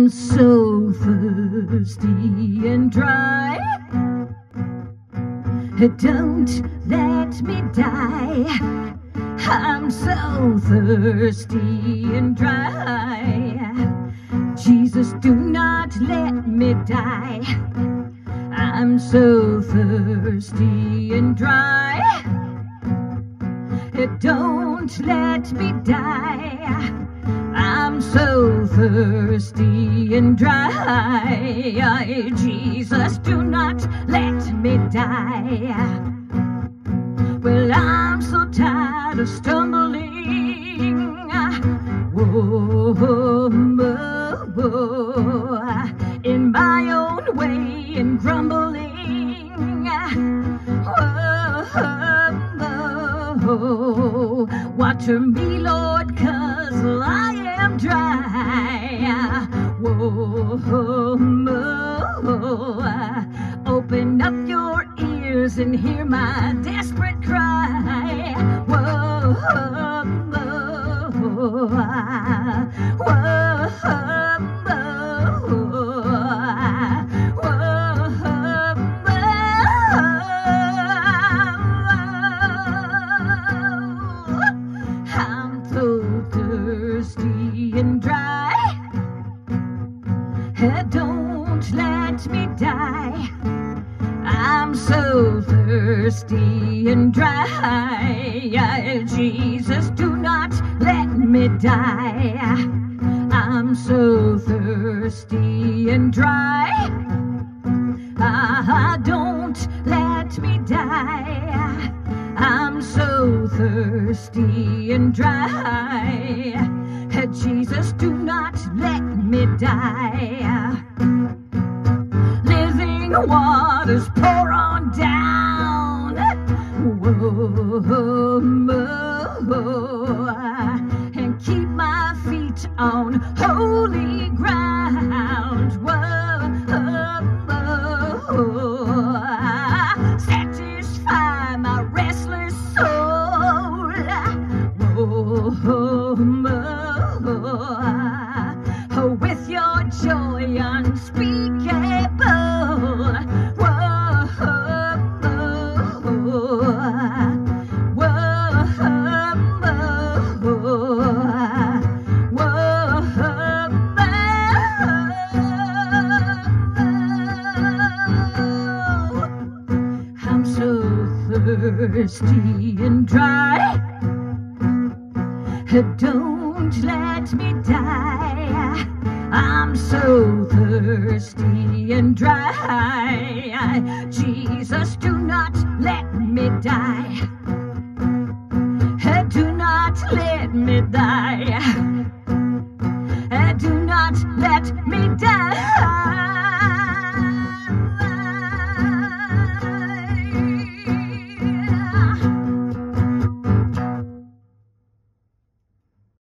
I'm so thirsty and dry. Don't let me die. I'm so thirsty and dry. Jesus, do not let me die. I'm so thirsty and dry. Don't let me die. Thirsty and dry. Jesus, do not let me die. Well, I'm so tired of stumbling. Whoa, whoa, in my own way and grumbling. Whoa, whoa, water me, Lord, cause I am dry. Whoa, open up your ears and hear my desperate cry. I'm so thirsty and dry. Jesus, do not let me die. I'm so thirsty and dry. Ah, don't let me die. I'm so thirsty and dry. Jesus, do not let me die living waters pour on. And keep my feet on holy ground. Thirsty and dry. Don't let me die. I'm so thirsty and dry. Jesus, do not let me die. Do not let me die. Do not let me die.